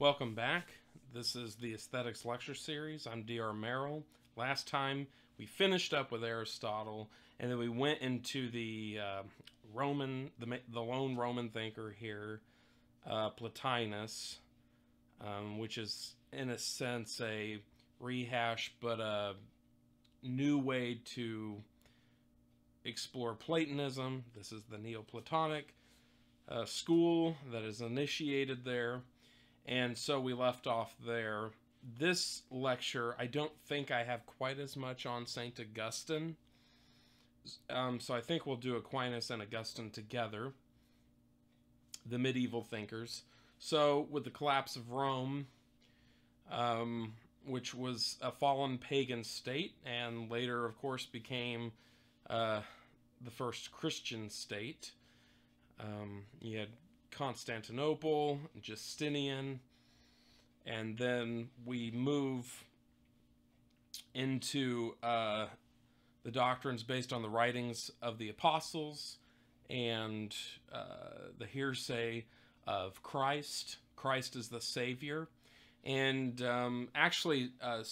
Welcome back. This is the Aesthetics Lecture Series. I'm D.R. Merrill. Last time we finished up with Aristotle, and then we went into the uh, Roman, the, the lone Roman thinker here, uh, Plotinus, um, which is in a sense a rehash, but a new way to explore Platonism. This is the Neoplatonic uh, school that is initiated there. And so we left off there. This lecture, I don't think I have quite as much on St. Augustine. Um, so I think we'll do Aquinas and Augustine together, the medieval thinkers. So, with the collapse of Rome, um, which was a fallen pagan state, and later, of course, became uh, the first Christian state, um, you had Constantinople, Justinian, and then we move into uh, the doctrines based on the writings of the apostles and uh, the hearsay of Christ. Christ is the Savior. And um, actually, uh,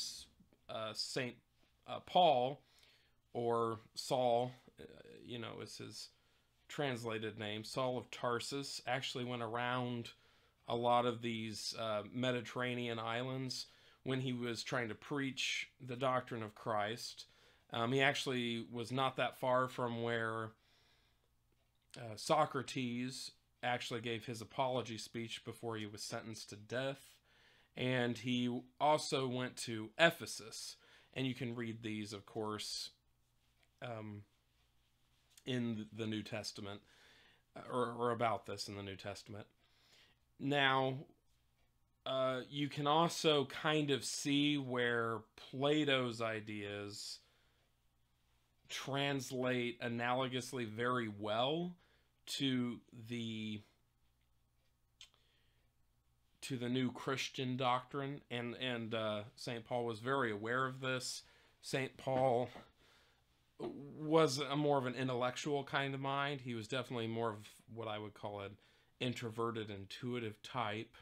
uh St. Uh, Paul, or Saul, uh, you know, is his translated name, Saul of Tarsus, actually went around a lot of these Mediterranean islands when he was trying to preach the doctrine of Christ. Um, he actually was not that far from where uh, Socrates actually gave his apology speech before he was sentenced to death. And he also went to Ephesus. And you can read these, of course, um, in the New Testament, uh, or, or, about this in the New Testament. Now, uh, you can also kind of see where Plato's ideas translate analogously very well to the to the new Christian doctrine, and and uh, Saint Paul was very aware of this. Saint Paul was a more of an intellectual kind of mind. He was definitely more of what I would call an introverted, intuitive type,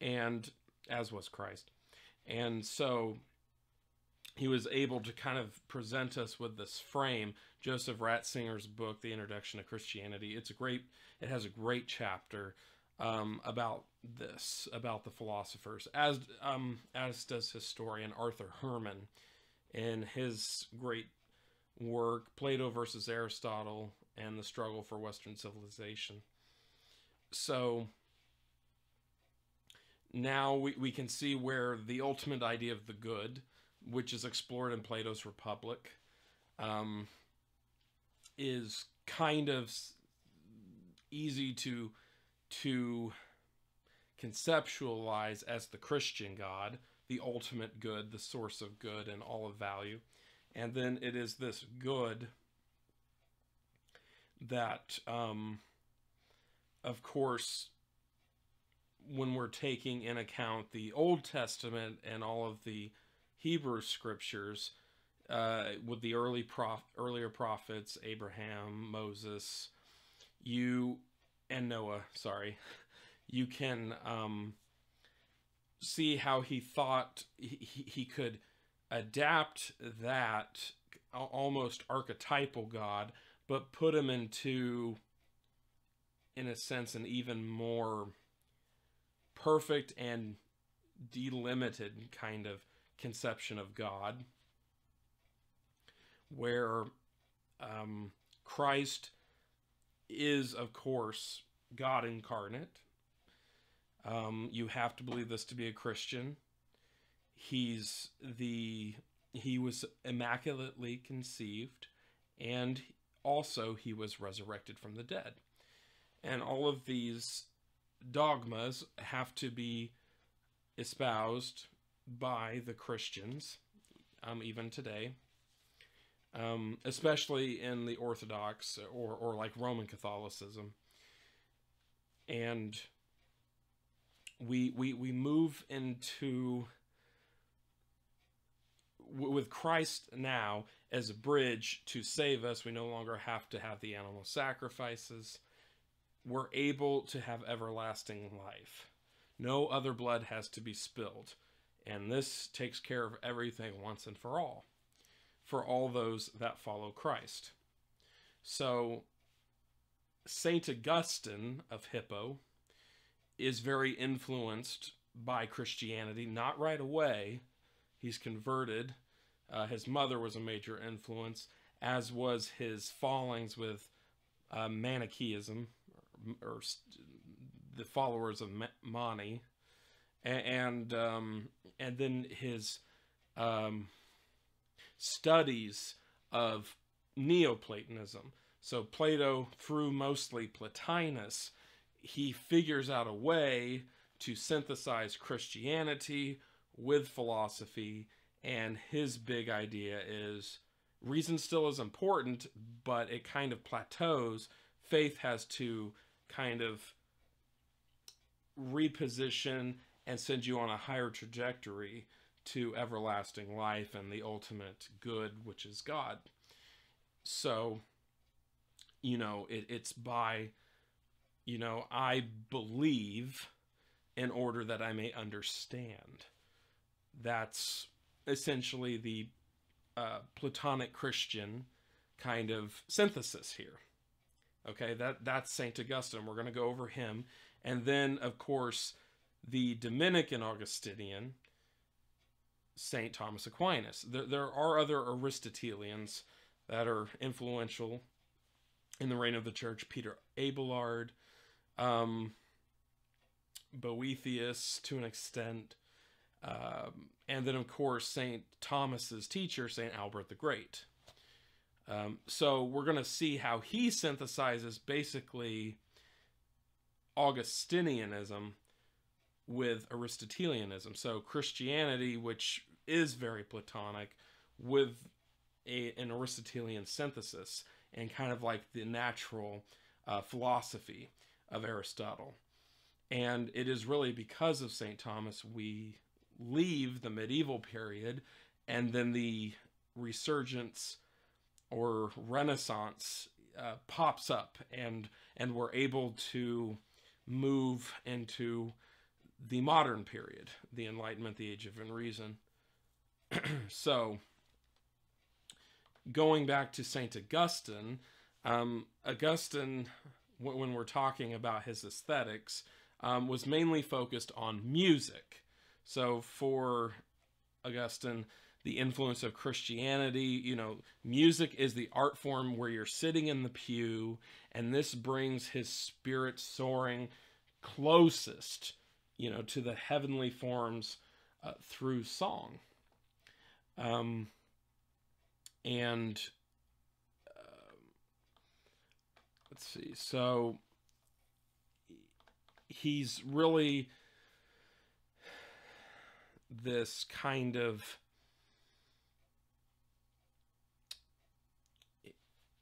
and as was Christ. And so he was able to kind of present us with this frame. Joseph Ratzinger's book, The Introduction to Christianity. It's a great. It has a great chapter um, about this, about the philosophers, as um, as does historian Arthur Herman in his great work, Plato versus Aristotle and the Struggle for Western Civilization. So now we, we can see where the ultimate idea of the good which is explored in Plato's Republic, um, is kind of easy to to conceptualize as the Christian God, the ultimate good, the source of good and all of value. And then it is this good that, um, of course, when we're taking in account the Old Testament and all of the Hebrew scriptures uh, with the early prof- earlier prophets, Abraham, Moses, you and Noah, sorry, you can um, see how he thought he, he could adapt that almost archetypal God, but put him into, in a sense, an even more perfect and delimited kind of conception of God, where um, Christ is, of course, God incarnate. Um, you have to believe this to be a Christian. He's the he was immaculately conceived, and also he was resurrected from the dead. And all of these dogmas have to be espoused by the Christians, um, even today, um, especially in the Orthodox or, or like Roman Catholicism. And we, we, we move into, with Christ now as a bridge to save us, we no longer have to have the animal sacrifices. We're able to have everlasting life No other blood has to be spilled. And this takes care of everything once and for all, for all those that follow Christ. So, St. Augustine of Hippo is very influenced by Christianity, not right away. He's converted. Uh, his mother was a major influence, as was his fallings with uh, Manichaeism, or, the followers of Mani, and and, um, and then his um, studies of Neoplatonism. So Plato, through mostly Plotinus, he figures out a way to synthesize Christianity with philosophy, and his big idea is reason still is important, but it kind of plateaus. Faith has to kind of reposition and send you on a higher trajectory to everlasting life and the ultimate good, which is God. So, you know, it, it's by, you know, I believe in order that I may understand. That's essentially the uh, Platonic Christian kind of synthesis here. Okay, that that's Saint Augustine. We're going to go over him, and then of course the Dominican Augustinian, Saint Thomas Aquinas. There, there are other Aristotelians that are influential in the reign of the church. Peter Abelard, um, Boethius to an extent, um, and then of course Saint Thomas's teacher, Saint Albert the Great. Um, so we're going to see how he synthesizes basically Augustinianism with Aristotelianism. So Christianity, which is very Platonic, with a, an Aristotelian synthesis and kind of like the natural uh, philosophy of Aristotle. And it is really because of St. Thomas we leave the medieval period and then the resurgence or renaissance uh, pops up and and we're able to move into the modern period the enlightenment the age of reason. So going back to saint augustine um, augustine when we're talking about his aesthetics um, was mainly focused on music. So for augustine the influence of Christianity. You know, music is the art form where you're sitting in the pew, and this brings his spirit soaring closest, you know, to the heavenly forms uh, through song. Um, and uh, let's see, so he's really this kind of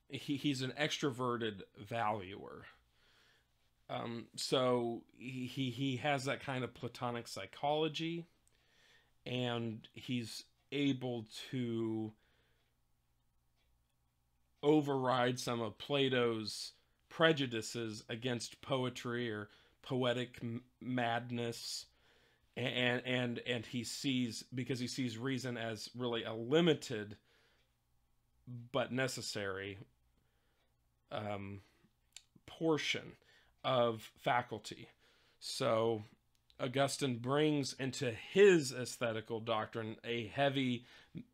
he, he's an extroverted valuer. Um, so he, he he has that kind of platonic psychology, and he's able to override some of Plato's prejudices against poetry or poetic madness and and and he sees because he sees reason as really a limited but necessary um, portion of faculty. So Augustine brings into his aesthetical doctrine a heavy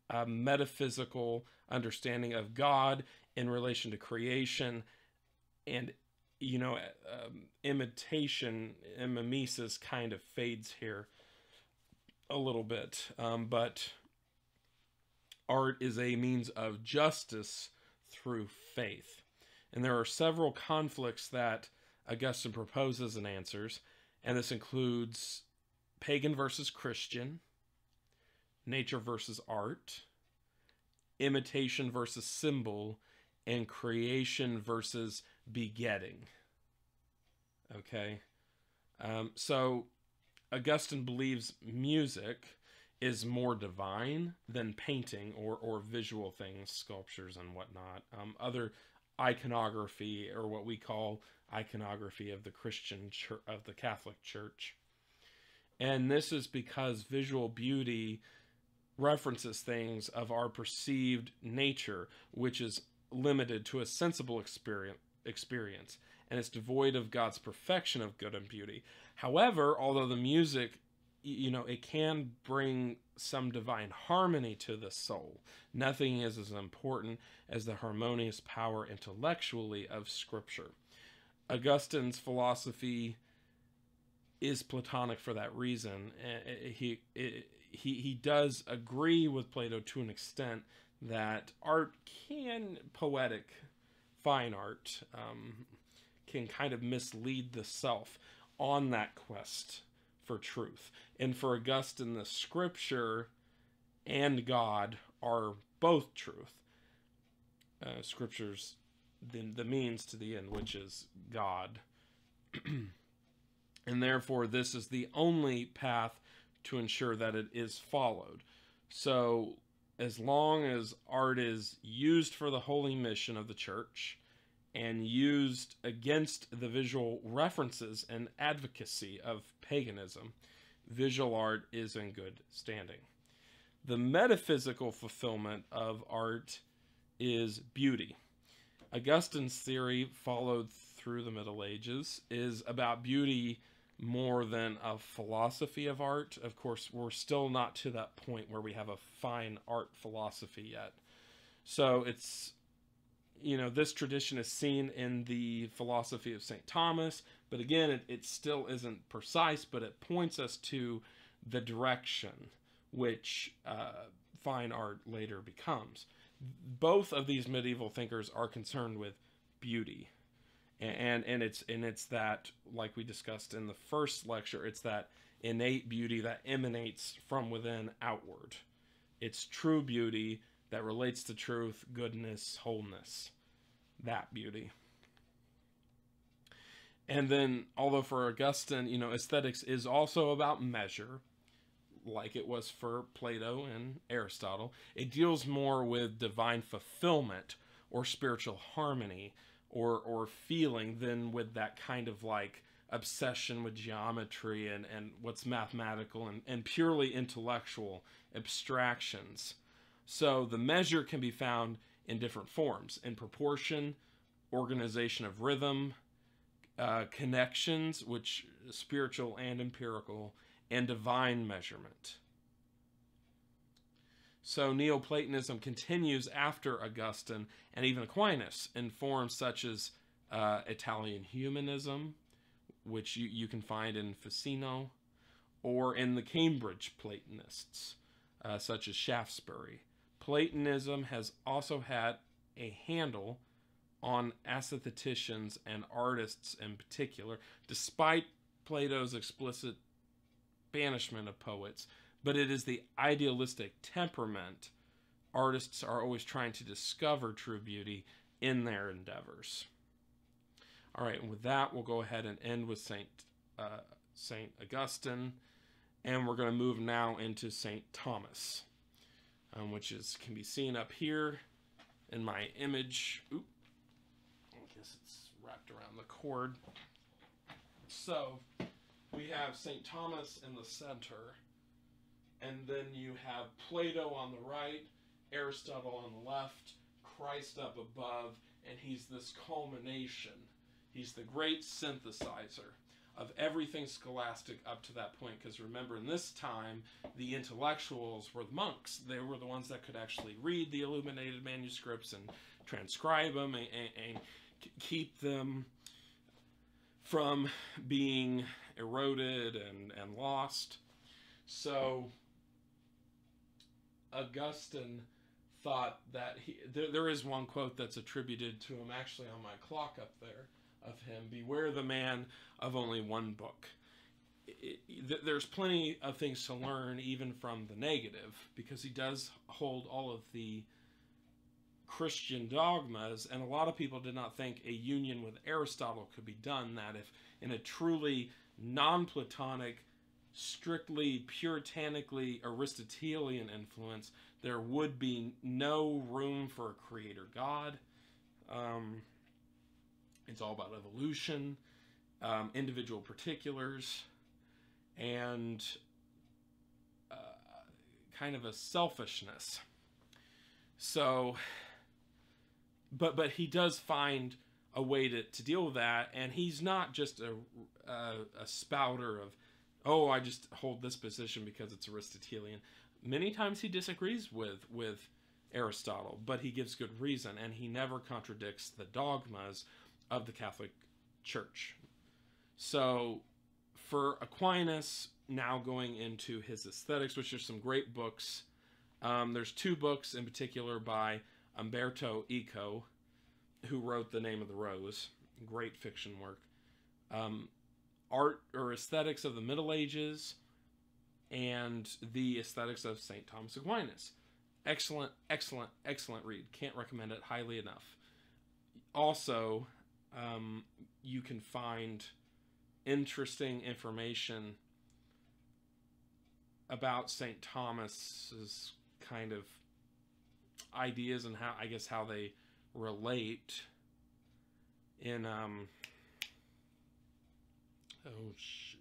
uh, metaphysical understanding of God in relation to creation and you know um, imitation mimesis kind of fades here a little bit um, but art is a means of justice through faith and there are several conflicts that Augustine proposes and answers, and this includes pagan versus Christian, nature versus art, imitation versus symbol, and creation versus begetting. Okay? Um, so Augustine believes music is more divine than painting or, or visual things, sculptures and whatnot. Um, other iconography or what we call iconography of the Christian church, of the Catholic Church. And this is because visual beauty references things of our perceived nature, which is limited to a sensible experience, experience and it's devoid of God's perfection of good and beauty. However, although the music, you know, it can bring some divine harmony to the soul, nothing is as important as the harmonious power intellectually of Scripture. Augustine's philosophy is Platonic for that reason. Eh, eh, he eh, he he does agree with Plato to an extent that art can poetic, fine art, um, can kind of mislead the self on that quest for truth. And for Augustine, the Scripture and God are both truth. Uh, scripture's the, the means to the end, which is God. and therefore, this is the only path to ensure that it is followed. So, as long as art is used for the holy mission of the church and used against the visual references and advocacy of paganism, visual art is in good standing. The metaphysical fulfillment of art is beauty. Augustine's theory, followed through the Middle Ages, is about beauty more than a philosophy of art. Of course, we're still not to that point where we have a fine art philosophy yet. So it's, you know, this tradition is seen in the philosophy of St. Thomas, but again, it, it still isn't precise, but it points us to the direction which uh, fine art later becomes. Both of these medieval thinkers are concerned with beauty and and it's and it's that like we discussed in the first lecture it's that innate beauty that emanates from within outward it's true beauty that relates to truth goodness wholeness that beauty and then although for augustine you know aesthetics is also about measure like it was for plato and aristotle it deals more with divine fulfillment or spiritual harmony or or feeling than with that kind of like obsession with geometry and, and what's mathematical and, and purely intellectual abstractions. So the measure can be found in different forms in proportion, organization of rhythm, uh, connections, which spiritual and empirical, and divine measurement. So Neoplatonism continues after Augustine and even Aquinas in forms such as uh, Italian humanism, which you, you can find in Ficino, or in the Cambridge Platonists, uh, such as Shaftesbury. Platonism has also had a handle on aestheticians and artists in particular, despite Plato's explicit banishment of poets. But it is the idealistic temperament artists are always trying to discover true beauty in their endeavors. All right, and with that, we'll go ahead and end with Saint uh, Saint Augustine, and we're going to move now into Saint Thomas, um, which is can be seen up here in my image. Oop, I guess it's wrapped around the cord. So we have Saint Thomas in the center and then you have Plato on the right, Aristotle on the left, Christ up above, and he's this culmination. He's the great synthesizer of everything scholastic up to that point. Because remember, in this time, the intellectuals were the monks. They were the ones that could actually read the illuminated manuscripts and transcribe them and, and, and keep them from being eroded and, and lost. So Augustine thought that he there, there is one quote that's attributed to him actually on my clock up there of him beware the man of only one book it, it, there's plenty of things to learn even from the negative because he does hold all of the christian dogmas and a lot of people did not think a union with aristotle could be done that if in a truly non-platonic strictly puritanically Aristotelian influence, there would be no room for a creator God. Um, it's all about evolution, um, individual particulars, and uh, kind of a selfishness. So, but but he does find a way to, to deal with that, and he's not just a, a, a spouter of, oh, I just hold this position because it's Aristotelian. Many times he disagrees with with Aristotle, but he gives good reason, and he never contradicts the dogmas of the Catholic Church. So, for Aquinas, now going into his aesthetics, which are some great books. Um, there's two books in particular by Umberto Eco, who wrote The Name of the Rose, great fiction work. Um, art or aesthetics of the Middle Ages, and the aesthetics of St. Thomas Aquinas. Excellent, excellent, excellent read. Can't recommend it highly enough. Also, um, you can find interesting information about St. Thomas's kind of ideas and how I guess how they relate in um oh shoot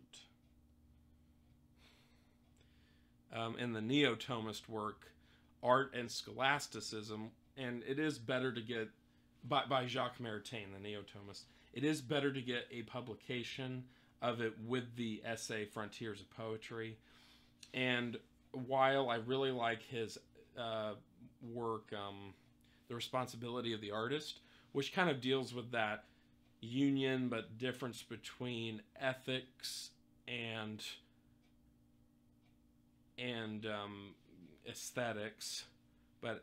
um, in the neo-thomist work art and scholasticism and it is better to get by, by jacques maritain the neo-thomist it is better to get a publication of it with the essay frontiers of poetry and while i really like his uh, work um, the responsibility of the artist, which kind of deals with that union but difference between ethics and and um, aesthetics. But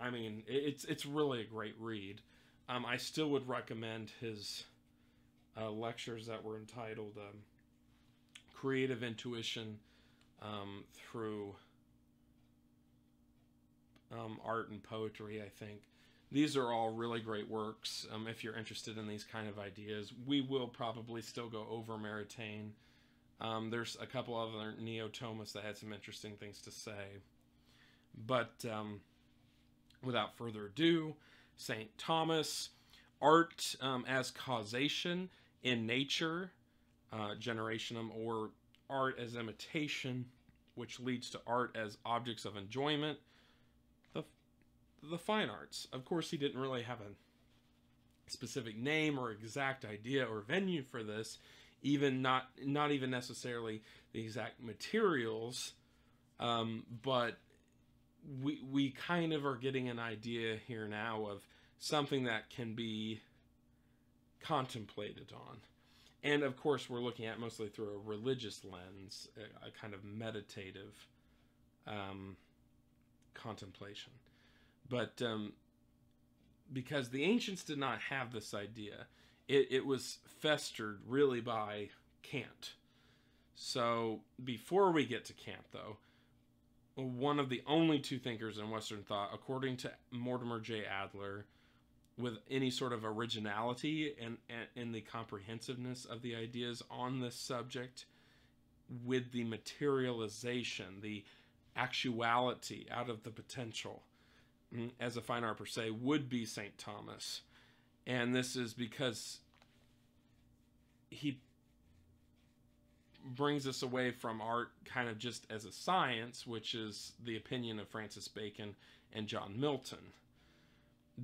I mean, it's it's really a great read. Um, I still would recommend his uh, lectures that were entitled um, "Creative Intuition um, Through." um, art and poetry, I think. These are all really great works. Um, if you're interested in these kind of ideas, we will probably still go over Maritain. Um, there's a couple other neo Thomists that had some interesting things to say. But um, without further ado, St. Thomas, art um, as causation in nature, uh, generationum, or art as imitation, which leads to art as objects of enjoyment the the fine arts. Of course, he didn't really have a specific name or exact idea or venue for this, even not not even necessarily the exact materials, um, but we we kind of are getting an idea here now of something that can be contemplated on. And of course, we're looking at mostly through a religious lens, a, a kind of meditative um, contemplation. But um, because the ancients did not have this idea, it, it was festered really by Kant. So before we get to Kant, though, one of the only two thinkers in Western thought, according to Mortimer J. Adler, with any sort of originality and, and the comprehensiveness of the ideas on this subject, with the materialization, the actuality out of the potential Mm, as a fine art per se would be St. Thomas. And this is because he brings us away from art kind of just as a science, which is the opinion of Francis Bacon and John Milton.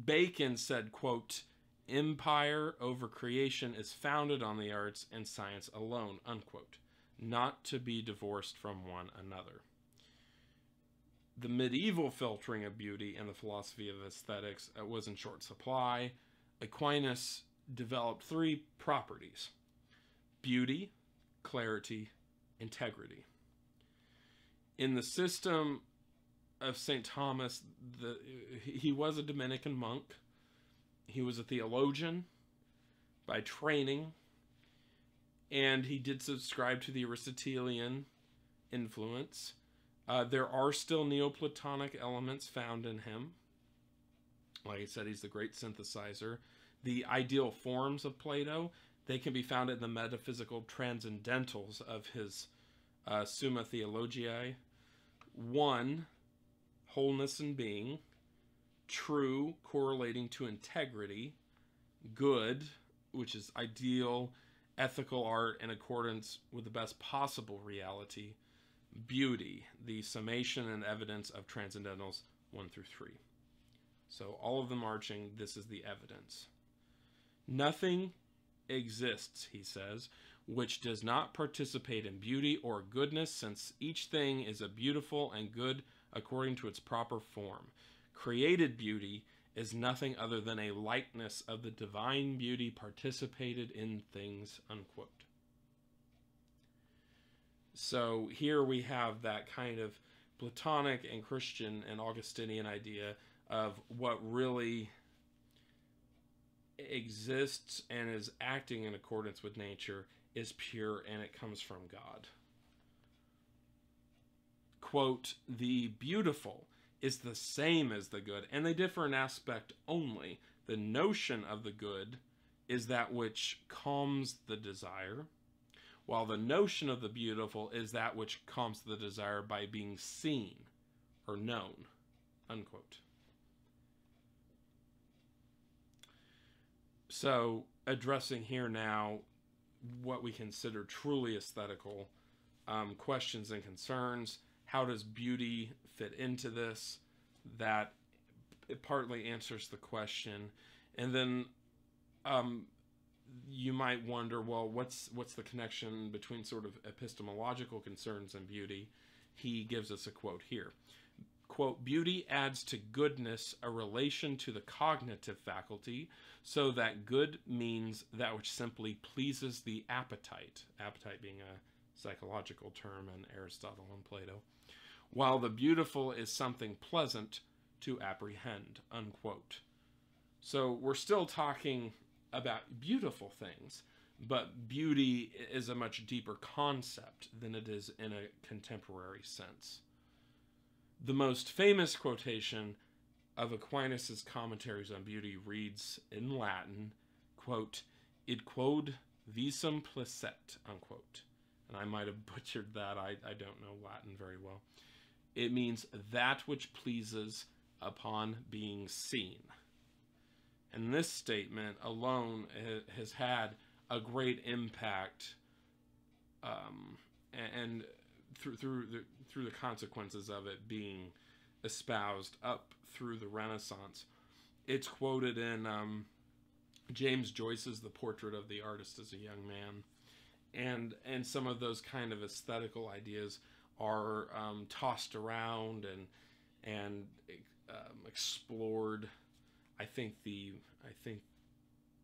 Bacon said, quote, empire over creation is founded on the arts and science alone, unquote, not to be divorced from one another the medieval filtering of beauty and the philosophy of aesthetics uh, was in short supply. Aquinas developed three properties beauty, clarity, integrity. In the system of St. Thomas, the, he was a Dominican monk, he was a theologian by training, and he did subscribe to the Aristotelian influence uh, there are still Neoplatonic elements found in him. Like I said, he's the great synthesizer. The ideal forms of Plato, they can be found in the metaphysical transcendentals of his uh, Summa Theologiae. One, wholeness and being. True, correlating to integrity. Good, which is ideal ethical art in accordance with the best possible reality, beauty, the summation and evidence of transcendentals 1 through 3. So all of them marching, this is the evidence. Nothing exists, he says, which does not participate in beauty or goodness, since each thing is a beautiful and good according to its proper form. Created beauty is nothing other than a likeness of the divine beauty participated in things, unquote. So here we have that kind of Platonic and Christian and Augustinian idea of what really exists and is acting in accordance with nature is pure and it comes from God. Quote, the beautiful is the same as the good, and they differ in aspect only. The notion of the good is that which calms the desire, while the notion of the beautiful is that which calms the desire by being seen or known. Unquote. So, addressing here now what we consider truly aesthetical um, questions and concerns how does beauty fit into this? That it partly answers the question, and then um, you might wonder, well, what's what's the connection between sort of epistemological concerns and beauty? He gives us a quote here. Quote, beauty adds to goodness a relation to the cognitive faculty, so that good means that which simply pleases the appetite, appetite being a psychological term in Aristotle and Plato, while the beautiful is something pleasant to apprehend, unquote. So we're still talking about beautiful things, but beauty is a much deeper concept than it is in a contemporary sense. The most famous quotation of Aquinas's commentaries on beauty reads in Latin, quote, id quod visum placet, unquote. And I might have butchered that. I, I don't know Latin very well. It means that which pleases upon being seen. And this statement alone has had a great impact um, and through, through, the, through the consequences of it being espoused up through the Renaissance. It's quoted in um, James Joyce's The Portrait of the Artist as a Young Man. And, and some of those kind of aesthetical ideas are um, tossed around and and um, explored. I think the I think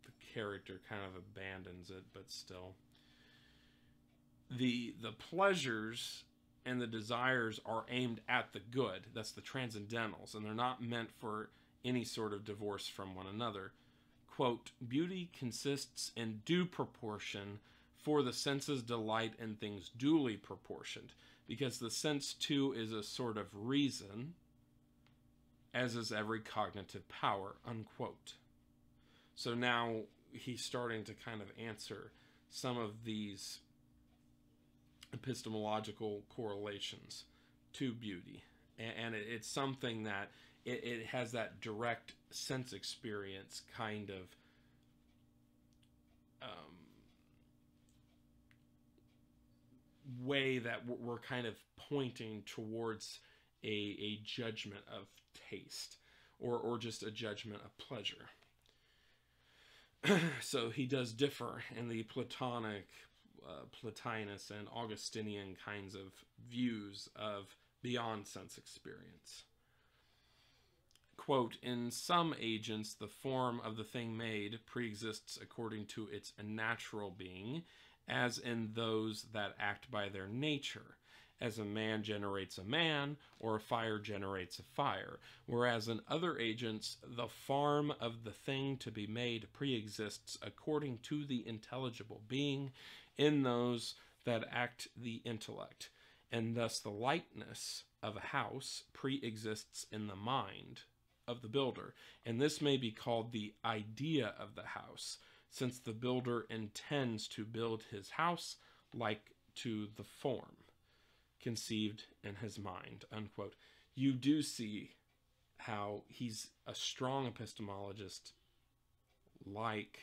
the character kind of abandons it, but still the the pleasures and the desires are aimed at the good. That's the transcendentals, and they're not meant for any sort of divorce from one another. Quote, beauty consists in due proportion for the senses delight in things duly proportioned, because the sense too is a sort of reason, as is every cognitive power, unquote. So now he's starting to kind of answer some of these epistemological correlations to beauty. And, it's something that it, it has that direct sense experience kind of um, way that we're kind of pointing towards a, a judgment of taste or, or just a judgment of pleasure. so he does differ in the Platonic uh, Plotinus and Augustinian kinds of views of beyond sense experience. Quote, in some agents, the form of the thing made preexists according to its natural being, as in those that act by their nature, as a man generates a man or a fire generates a fire, whereas in other agents, the form of the thing to be made preexists according to the intelligible being in those that act the intellect, and thus the likeness of a house pre-exists in the mind of the builder, and this may be called the idea of the house, since the builder intends to build his house like to the form conceived in his mind unquote. You do see how he's a strong epistemologist like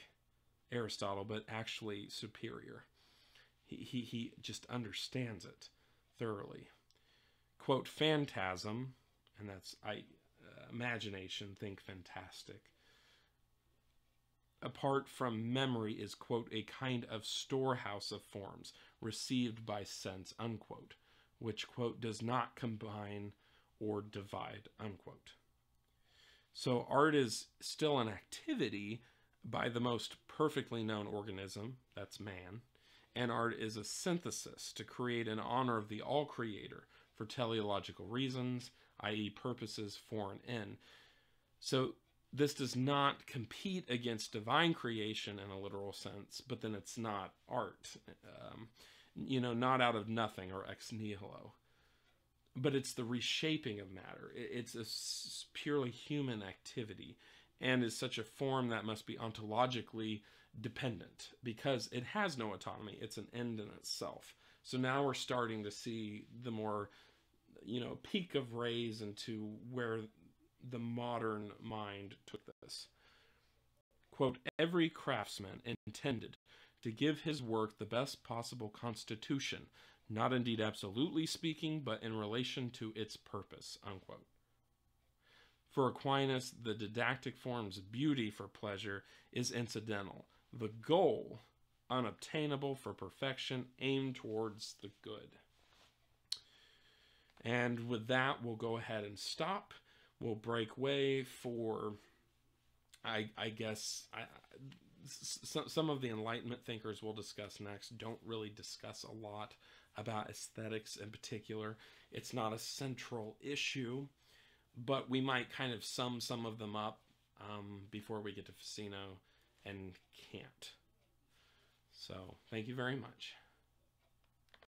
Aristotle, but actually superior. He, he, he just understands it thoroughly. Quote, phantasm, and that's I, uh, imagination, think fantastic. Apart from memory is, quote, a kind of storehouse of forms received by sense, unquote, which, quote, does not combine or divide, unquote. So art is still an activity by the most perfectly known organism, that's man, and art is a synthesis to create in honor of the all creator for teleological reasons, i.e., purposes for and in. So this does not compete against divine creation in a literal sense, but then it's not art. Um, you know, not out of nothing or ex nihilo but it's the reshaping of matter. It's a purely human activity and is such a form that must be ontologically dependent because it has no autonomy. It's an end in itself. So now we're starting to see the more, you know, peak of rays into where the modern mind took this. Quote, every craftsman intended to give his work the best possible constitution not indeed absolutely speaking, but in relation to its purpose. Unquote. For Aquinas, the didactic form's beauty for pleasure is incidental. The goal, unobtainable for perfection, aimed towards the good. And with that, we'll go ahead and stop. We'll break way for, I, I guess, I, some of the Enlightenment thinkers we'll discuss next don't really discuss a lot about aesthetics in particular. It's not a central issue, but we might kind of sum some of them up um, before we get to Ficino and Kant. So, thank you very much.